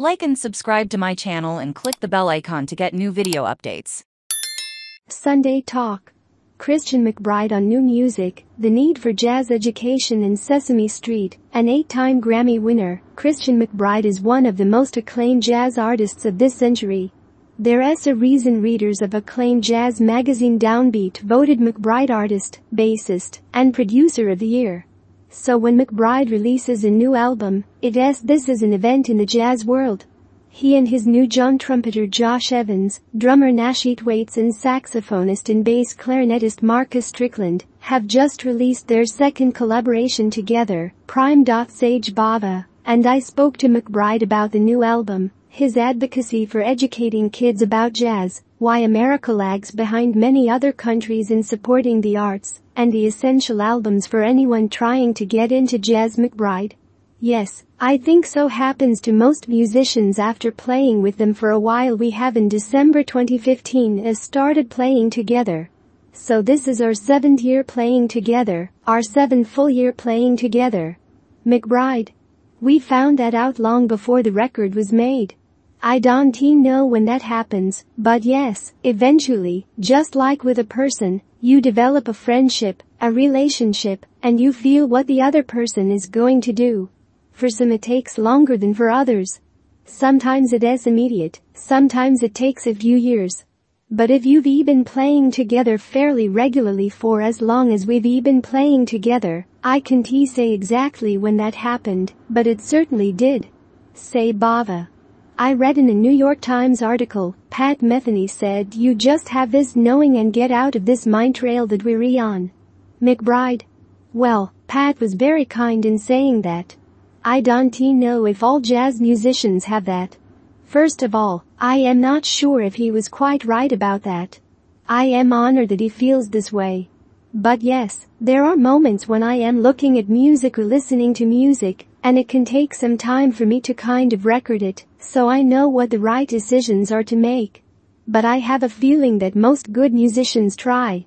Like and subscribe to my channel and click the bell icon to get new video updates. Sunday Talk. Christian McBride on New Music, The Need for Jazz Education in Sesame Street, an eight-time Grammy winner, Christian McBride is one of the most acclaimed jazz artists of this century. There's a reason readers of acclaimed jazz magazine Downbeat voted McBride Artist, Bassist, and Producer of the Year. So when McBride releases a new album, it is this is an event in the jazz world. He and his New Jawn trumpeter Josh Evans, drummer Nasheet Waits and saxophonist and bass clarinetist Marcus Strickland, have just released their second collaboration together, Prime. Sage Bava, and I spoke to McBride about the new album, his advocacy for educating kids about jazz, why America lags behind many other countries in supporting the arts, and the essential albums for anyone trying to get into jazz McBride. Yes, I think so happens to most musicians after playing with them for a while we have in December 2015 as started playing together. So this is our seventh year playing together, our seventh full year playing together. McBride. We found that out long before the record was made. I don't know when that happens, but yes, eventually, just like with a person, you develop a friendship, a relationship, and you feel what the other person is going to do. For some it takes longer than for others. Sometimes it is immediate, sometimes it takes a few years. But if you've been playing together fairly regularly for as long as we've been playing together, I can't say exactly when that happened, but it certainly did. Sage Bava. I read in a New York Times article, Pat Metheny said you just have this knowing and get out of this mind trail that we're on. McBride. Well, Pat was very kind in saying that. I don't know if all jazz musicians have that. First of all, I am not sure if he was quite right about that. I am honored that he feels this way. But yes, there are moments when I am looking at music or listening to music, and it can take some time for me to kind of record it, so I know what the right decisions are to make. But I have a feeling that most good musicians try.